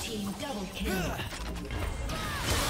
team double kill.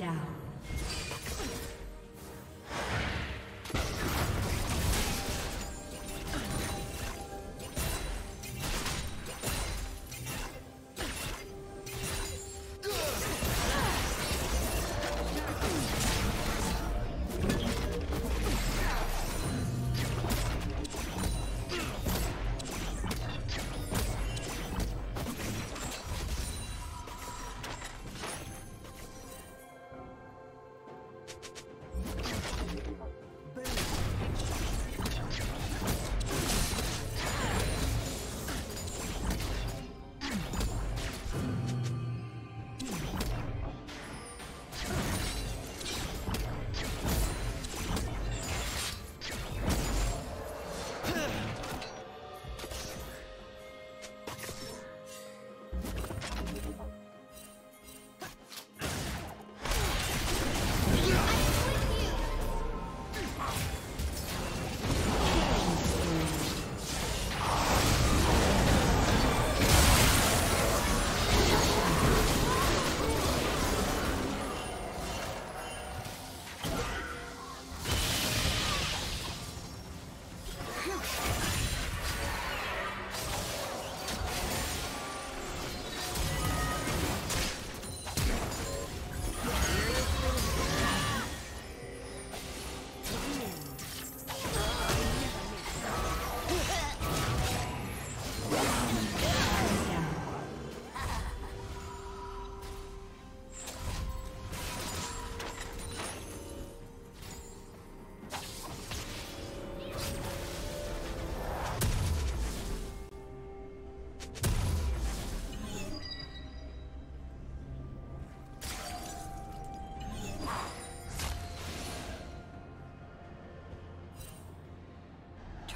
Down.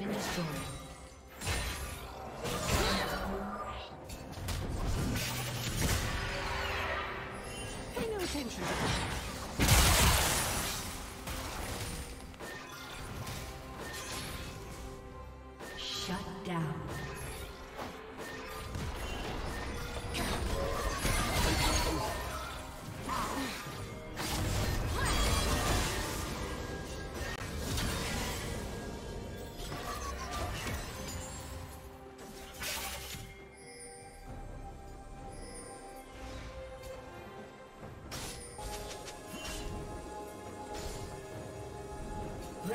Been destroyed. Pay no attention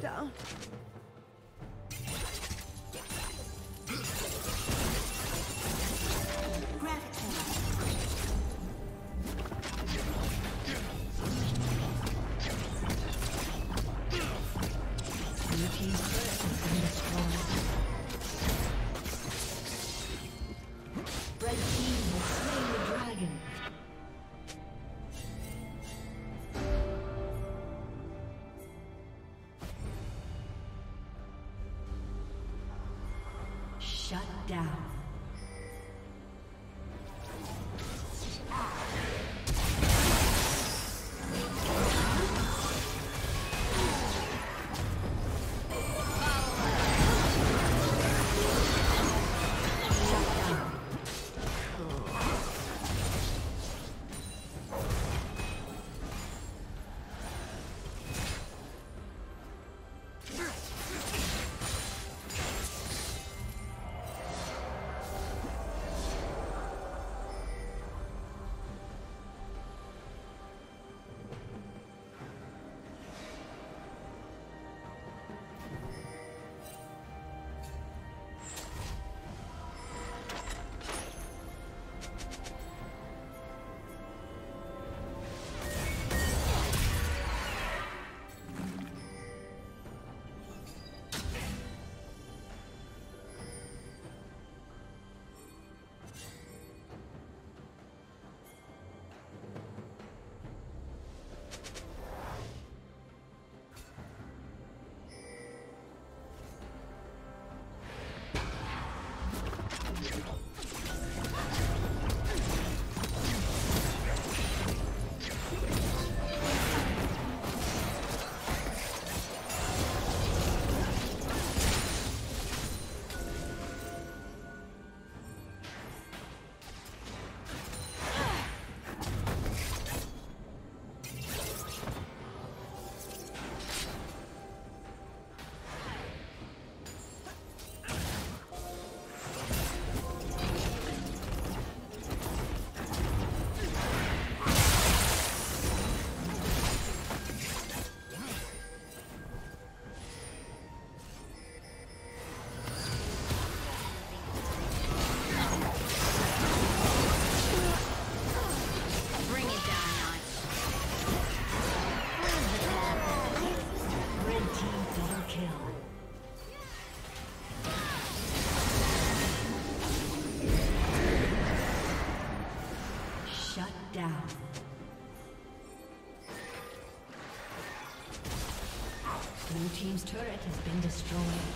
Down. Destroyed.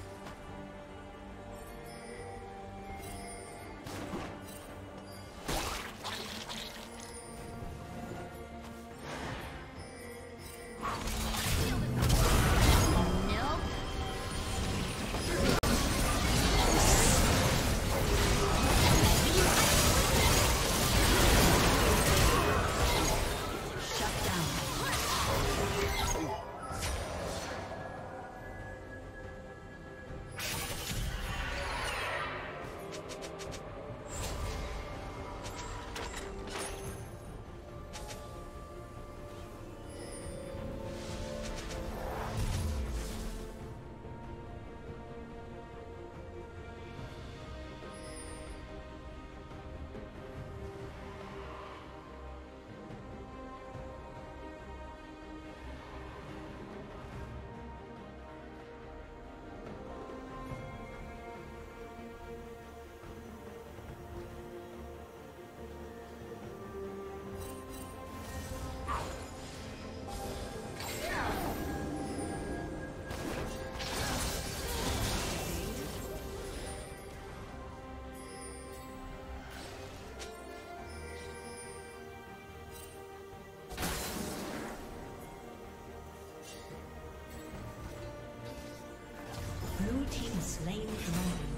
Slain dragon.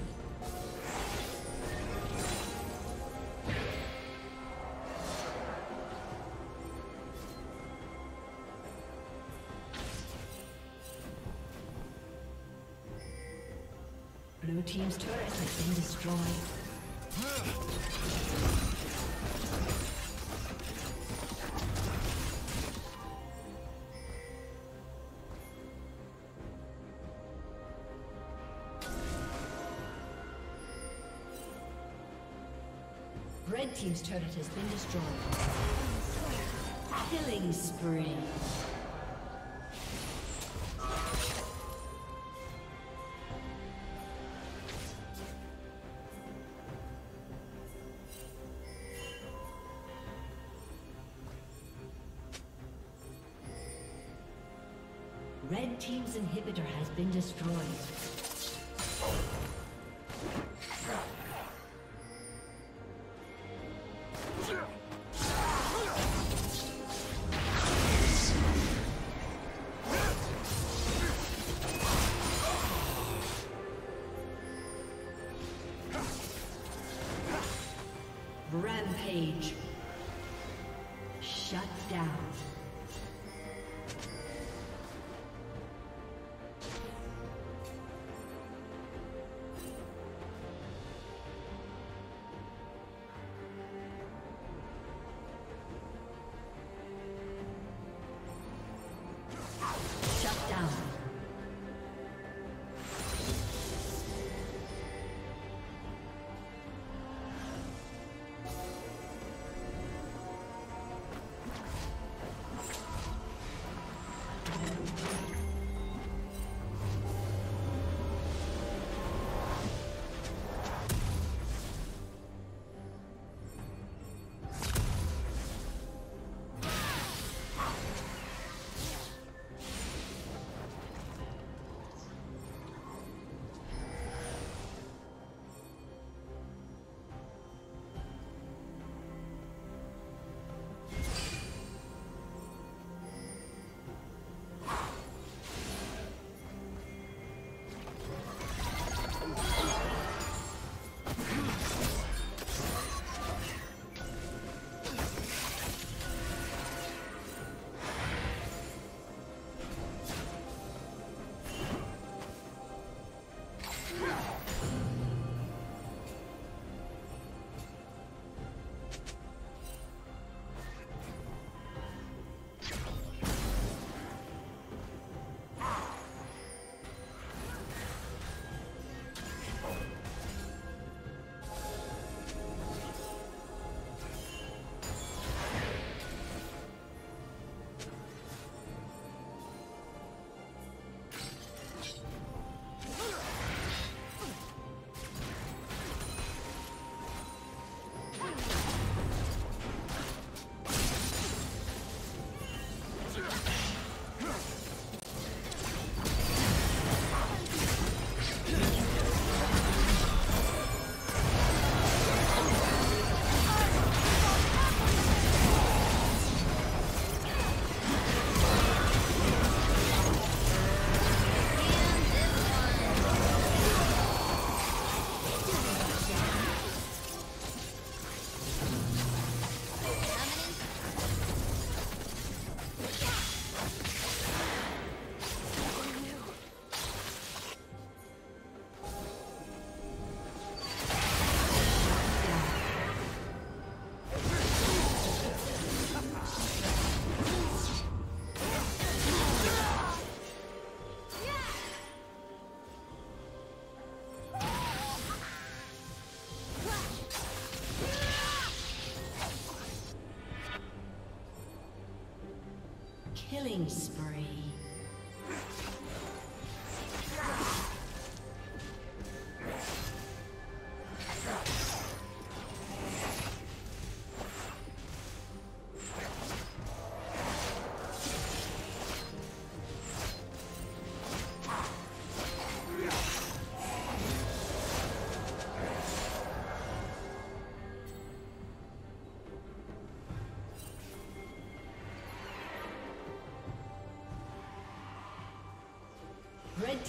Blue Team's turret has been destroyed. Red Team's turret has been destroyed. Killing spree. Red Team's inhibitor has been destroyed. Killing spree.